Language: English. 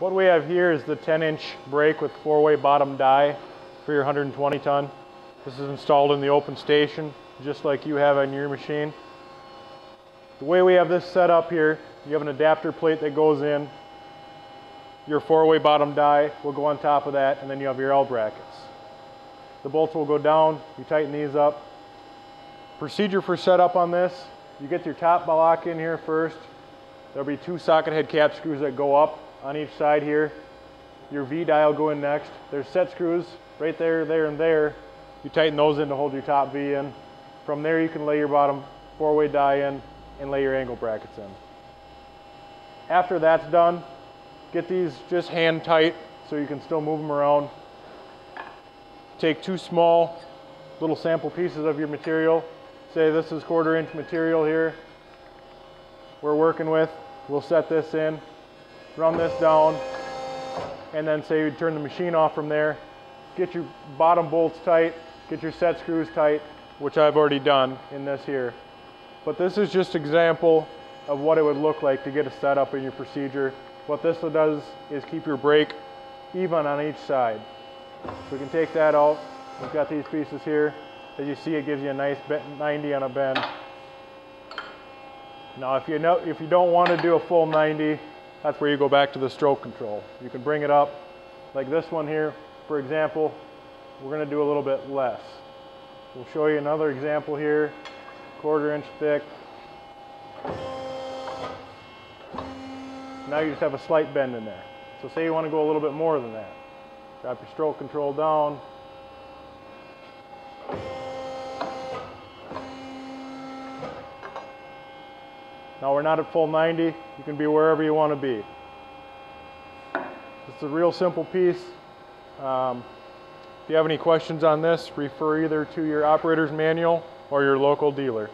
What we have here is the 10 inch brake with four-way bottom die for your 120 ton. This is installed in the open station, just like you have on your machine. The way we have this set up here, you have an adapter plate that goes in, your four-way bottom die will go on top of that, and then you have your L brackets. The bolts will go down, you tighten these up. Procedure for setup on this, you get your top block in here first. There'll be two socket head cap screws that go up on each side here. Your V-die'll go in next. There's set screws right there, there, and there. You tighten those in to hold your top V in. From there you can lay your bottom four-way die in and lay your angle brackets in. After that's done, get these just hand tight so you can still move them around. Take two small little sample pieces of your material. Say this is quarter inch material here we're working with. We'll set this in, run this down, and then say you turn the machine off from there. Get your bottom bolts tight, get your set screws tight, which I've already done in this here. But this is just example of what it would look like to get a setup in your procedure. What this does is keep your brake even on each side. So we can take that out. We've got these pieces here. As you see, it gives you a nice 90 on a bend. Now, if you, know, if you don't want to do a full 90, that's where you go back to the stroke control. You can bring it up like this one here, for example. We're going to do a little bit less. We'll show you another example here, quarter inch thick. Now you just have a slight bend in there. So say you want to go a little bit more than that. Drop your stroke control down. Now we're not at full 90. You can be wherever you want to be. It's a real simple piece. Um, if you have any questions on this, refer either to your operator's manual or your local dealer.